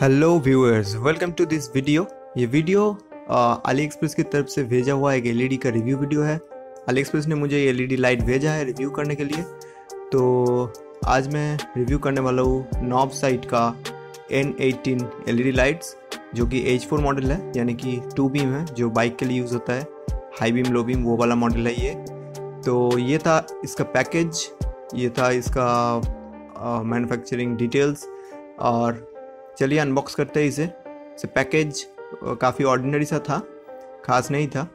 Hello viewers welcome to this video ये video AliExpress की तरफ़ से भेजा हुआ एक एलईडी का रिव्यू वीडियो है। अली एक्सप्रेस ने मुझे एलईडी लाइट भेजा है रिव्यू करने के लिए। तो आज मैं रिव्यू करने वाला हूँ नॉब साइट का एन एटीन एल लाइट्स जो कि एच फोर मॉडल है, यानी कि टू बीम है, जो बाइक के लिए यूज़ होता है। हाई बीम लो बीम वो वाला मॉडल है ये। तो ये था इसका पैकेज ये था इसका मैन्युफैक्चरिंग डिटेल्स और चलिए अनबॉक्स करते हैं इसे। इसे पैकेज काफ़ी ऑर्डिनरी सा था, खास नहीं था।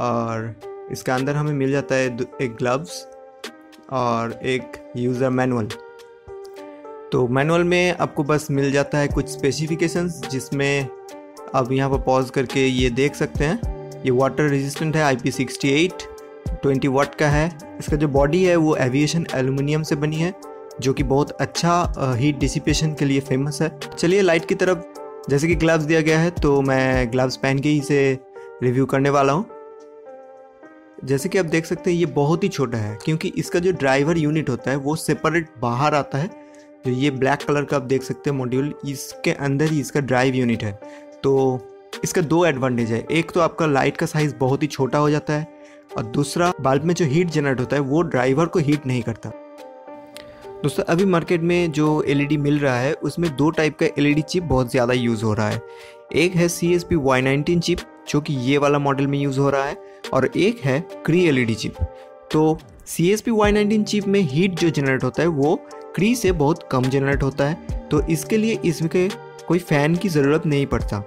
और इसके अंदर हमें मिल जाता है एक ग्लव्स और एक यूज़र मैनुअल तो मैनुअल में आपको बस मिल जाता है कुछ स्पेसिफिकेशंस जिसमें आप यहाँ पर पॉज करके ये देख सकते हैं। ये वाटर रेजिस्टेंट है I P sixty eight twenty watt का है। इसका जो बॉडी है वो एविएशन एल्यूमिनियम से बनी है। जो कि बहुत अच्छा हीट डिसिपेशन के लिए फ़ेमस है। चलिए लाइट की तरफ़, जैसे कि ग्लव्स दिया गया है तो मैं ग्लव्स पहन के ही इसे रिव्यू करने वाला हूँ। जैसे कि आप देख सकते हैं, ये बहुत ही छोटा है, क्योंकि इसका जो ड्राइवर यूनिट होता है, वो सेपरेट बाहर आता है। जो ये ब्लैक कलर का आप देख सकते हैं मॉड्यूल इसके अंदर ही इसका ड्राइव यूनिट है। तो इसका दो एडवांटेज है, एक तो आपका लाइट का साइज़ बहुत ही छोटा हो जाता है, और दूसरा बल्ब में जो हीट जनरेट होता है, वो ड्राइवर को हीट नहीं करता। दोस्तों, अभी मार्केट में जो एलईडी मिल रहा है, उसमें दो टाइप का एलईडी चिप बहुत ज़्यादा यूज़ हो रहा है। एक है C S P Y nineteen chip जो कि ये वाला मॉडल में यूज़ हो रहा है, और एक है क्री एलईडी चिप तो C S P Y nineteen chip में हीट जो जनरेट होता है, वो क्री से बहुत कम जनरेट होता है तो इसके लिए इसमें कोई फ़ैन की ज़रूरत नहीं पड़ता।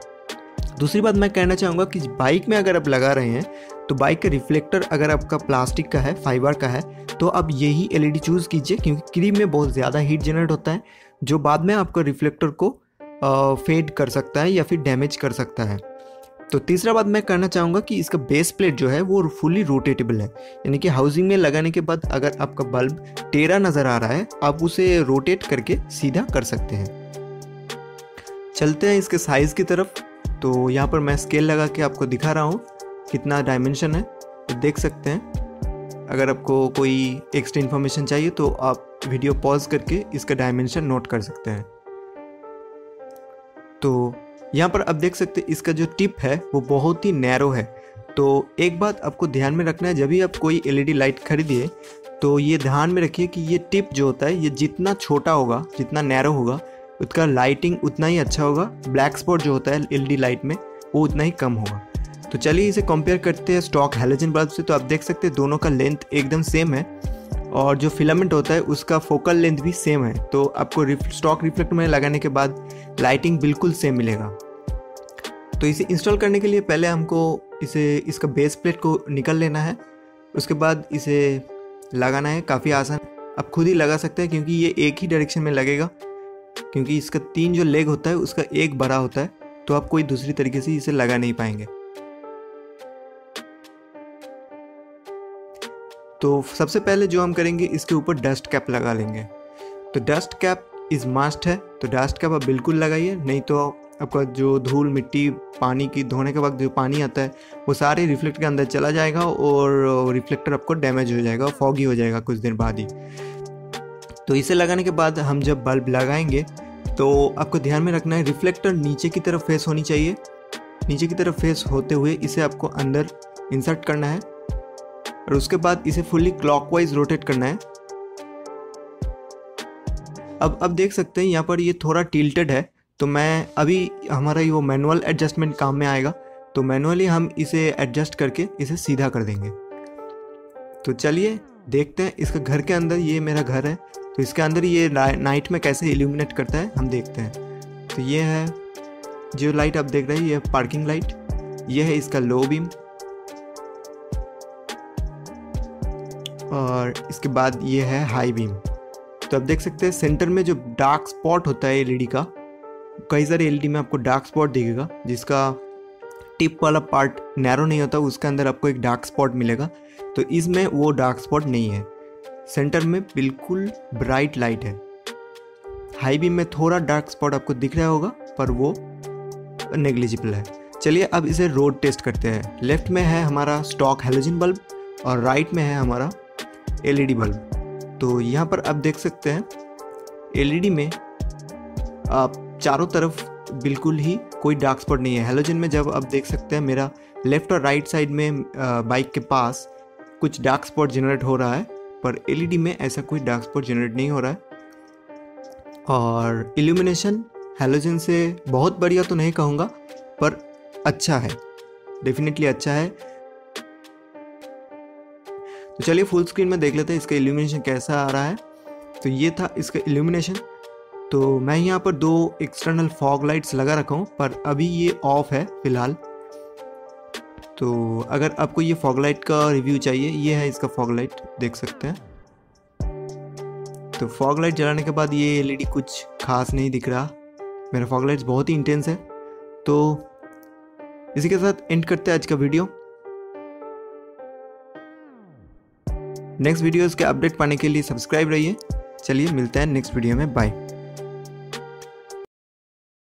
दूसरी बात मैं कहना चाहूँगा कि बाइक में अगर आप लगा रहे हैं तो बाइक का रिफ्लेक्टर अगर आपका प्लास्टिक का है, फाइबर का है तो आप यही एलईडी चूज़ कीजिए क्योंकि क्रीम में बहुत ज़्यादा हीट जनरेट होता है, जो बाद में आपका रिफ्लेक्टर को फेड कर सकता है या फिर डैमेज कर सकता है। तो तीसरा बात मैं कहना चाहूँगा कि इसका बेस प्लेट जो है, वो फुली रोटेटेबल है। यानी कि हाउसिंग में लगाने के बाद अगर आपका बल्ब टेरा नज़र आ रहा है, आप उसे रोटेट करके सीधा कर सकते हैं। चलते हैं इसके साइज़ की तरफ़। तो यहाँ पर मैं स्केल लगा के आपको दिखा रहा हूँ कितना डायमेंशन है। तो देख सकते हैं। अगर आपको कोई एक्स्ट्रा इन्फॉर्मेशन चाहिए तो आप वीडियो पॉज करके इसका डायमेंशन नोट कर सकते हैं। तो यहाँ पर आप देख सकते हैं, इसका जो टिप है, वो बहुत ही नैरो है। तो एक बात आपको ध्यान में रखना है, जब भी आप कोई एलईडी लाइट खरीदिए तो ये ध्यान में रखिए कि ये टिप जो होता है, ये जितना छोटा होगा, जितना नैरो होगा उसका लाइटिंग उतना ही अच्छा होगा। ब्लैक स्पॉट जो होता है एल लाइट में, वो उतना ही कम होगा। तो चलिए इसे कंपेयर करते हैं स्टॉक हेलोजन बल्ब से। तो आप देख सकते हैं दोनों का लेंथ एकदम सेम है और जो फिलामेंट होता है, उसका फोकल लेंथ भी सेम है। तो आपको स्टॉक रिफ्लेक्ट में लगाने के बाद लाइटिंग बिल्कुल सेम मिलेगा। तो इसे इंस्टॉल करने के लिए पहले हमको इसे, इसका बेस प्लेट को निकल लेना है। उसके बाद इसे लगाना है, काफ़ी आसान। आप खुद ही लगा सकते हैं क्योंकि ये एक ही डायरेक्शन में लगेगा। क्योंकि इसका तीन जो लेग होता है, उसका एक बड़ा होता है तो आप कोई दूसरी तरीके से इसे लगा नहीं पाएँगे। तो सबसे पहले जो हम करेंगे, इसके ऊपर डस्ट कैप लगा लेंगे। तो डस्ट कैप इज़ मस्ट है तो डस्ट कैप आप बिल्कुल लगाइए, नहीं तो आपका जो धूल, मिट्टी, पानी की धोने के वक्त जो पानी आता है, वो सारे रिफ्लेक्टर के अंदर चला जाएगा और रिफ्लेक्टर आपको डैमेज हो जाएगा फॉगी हो जाएगा कुछ दिन बाद ही। तो इसे लगाने के बाद हम जब बल्ब लगाएँगे तो आपको ध्यान में रखना है, रिफ्लेक्टर नीचे की तरफ़ फेस होनी चाहिए। नीचे की तरफ़ फेस होते हुए इसे आपको अंदर इंसर्ट करना है। और उसके बाद इसे फुल्ली क्लॉकवाइज रोटेट करना है। अब अब देख सकते हैं, यहाँ पर ये थोड़ा टिल्टेड है तो मैं अभी, हमारा ये वो मैनुअल एडजस्टमेंट काम में आएगा। तो मैनुअली हम इसे एडजस्ट करके इसे सीधा कर देंगे। तो चलिए, देखते हैं, इसका घर के अंदर ये मेरा घर है। तो इसके अंदर ये नाइट में कैसे इल्यूमिनेट करता है, हम देखते हैं। तो ये है, जो लाइट आप देख रहे हैं, ये पार्किंग लाइट ये है इसका लो बीम और इसके बाद ये है हाई बीम तो आप देख सकते हैं सेंटर में जो डार्क स्पॉट होता है एलईडी का, कई सारे एलईडी में आपको डार्क स्पॉट दिखेगा, जिसका टिप वाला पार्ट नैरो नहीं होता, उसके अंदर आपको एक डार्क स्पॉट मिलेगा। तो इसमें वो डार्क स्पॉट नहीं है। सेंटर में बिल्कुल ब्राइट लाइट है। हाई बीम में थोड़ा डार्क स्पॉट आपको दिख रहा होगा, पर वो नेग्लिजिबल है। चलिए अब इसे रोड टेस्ट करते हैं। लेफ़्ट में है हमारा स्टॉक हेलोजन बल्ब और राइट में है हमारा एलईडी बल्ब तो यहाँ पर आप देख सकते हैं एलईडी में आप चारों तरफ़ बिल्कुल ही कोई डार्क स्पॉट नहीं है। हेलोजन में जब आप देख सकते हैं, मेरा लेफ़्ट और राइट साइड में बाइक के पास कुछ डार्क स्पॉट जनरेट हो रहा है। पर एलईडी में ऐसा कोई डार्क स्पॉट जनरेट नहीं हो रहा है। और इल्यूमिनेशन हेलोजन से बहुत बढ़िया तो नहीं कहूँगा, पर अच्छा है। डेफिनेटली अच्छा है। तो चलिए फुल स्क्रीन में देख लेते हैं इसका इल्यूमिनेशन कैसा आ रहा है। तो ये था इसका इल्यूमिनेशन तो मैं यहाँ पर दो एक्सटर्नल फॉग लाइट्स लगा रखा हूँ, पर अभी ये ऑफ़ है, फ़िलहाल। तो अगर आपको ये फॉग लाइट का रिव्यू चाहिए, ये है इसका फॉग लाइट देख सकते हैं। तो फॉग लाइट जलाने के बाद ये एलईडी कुछ खास नहीं दिख रहा। मेरा फॉग लाइट्स बहुत ही इंटेंस है। तो इसी के साथ एंड करते हैं आज का वीडियो नेक्स्ट वीडियोस के अपडेट पाने के लिए सब्सक्राइब रहिए। चलिए मिलते हैं नेक्स्ट वीडियो में। बाय